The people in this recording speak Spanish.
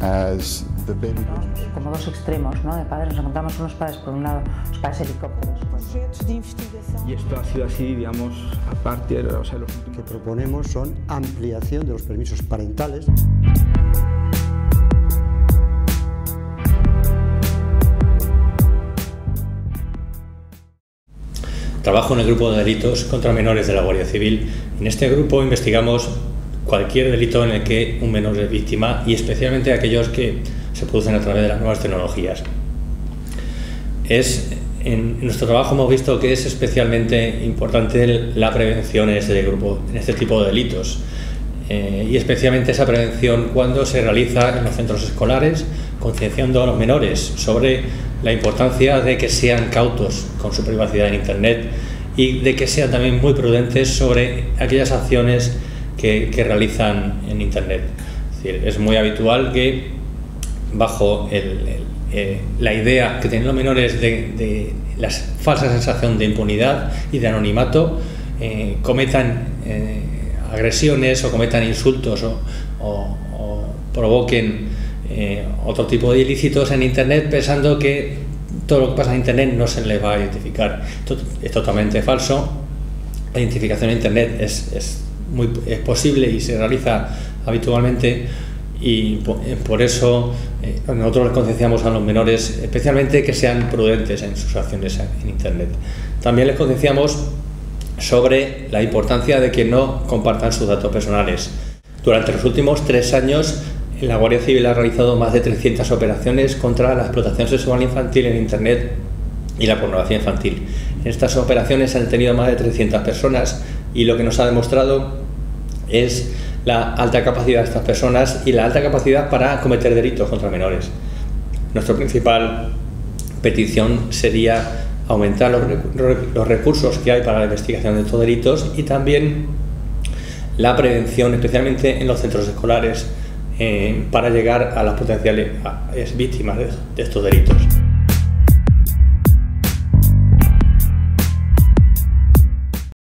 as the baby como dos extremos ¿no? de padres. Nos encontramos unos padres, por un lado, los padres helicópteros. de investigação. Y esto ha sido así, digamos, a partir, o sea, los que proponemos son ampliación de los permisos parentales. Trabajo en el grupo de delitos contra menores de la Guardia Civil. En este grupo investigamos cualquier delito en el que un menor es víctima y especialmente aquellos que se producen a través de las nuevas tecnologías. Es, en, nuestro trabajo hemos visto que es especialmente importante la prevención en este, grupo, en este tipo de delitos eh, y especialmente esa prevención cuando se realiza en los centros escolares, concienciando a los menores sobre la importancia de que sean cautos con su privacidad en Internet y de que sean también muy prudentes sobre aquellas acciones que, que realizan en Internet. Es, decir, es muy habitual que bajo el, el, eh, la idea que tienen los menores de, de, la falsa sensación de impunidad y de anonimato, eh, cometan eh, agresiones o cometan insultos o, o, o provoquen eh, otro tipo de ilícitos en Internet pensando que todo lo que pasa en Internet no se les va a identificar. Esto es totalmente falso. La identificación en Internet es, es, muy, es posible y se realiza habitualmente y por eso eh, nosotros les concienciamos a los menores especialmente que sean prudentes en sus acciones en Internet. También les concienciamos sobre la importancia de que no compartan sus datos personales. Durante los últimos tres años la Guardia Civil ha realizado más de 300 operaciones contra la explotación sexual infantil en Internet y la pornografía infantil. En estas operaciones han detenido más de 300 personas y lo que nos ha demostrado es la alta capacidad de estas personas y la alta capacidad para cometer delitos contra menores. Nuestra principal petición sería aumentar los, recursos que hay para la investigación de estos delitos y también la prevención, especialmente en los centros escolares, eh, para llegar a las potenciales víctimas de estos delitos.